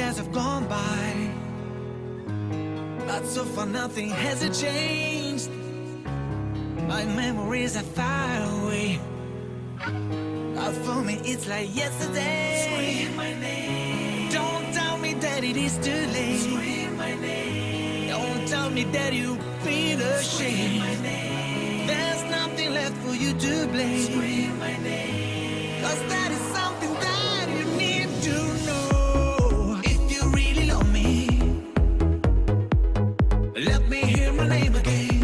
days have gone by. But so far nothing has changed. My memories are far away. But for me it's like yesterday. Scream my name. Don't tell me that it is too late. Scream my name. Don't tell me that you feel ashamed Scream my name. There's nothing left for you to blame. Scream my name. Cause that is hear my name again.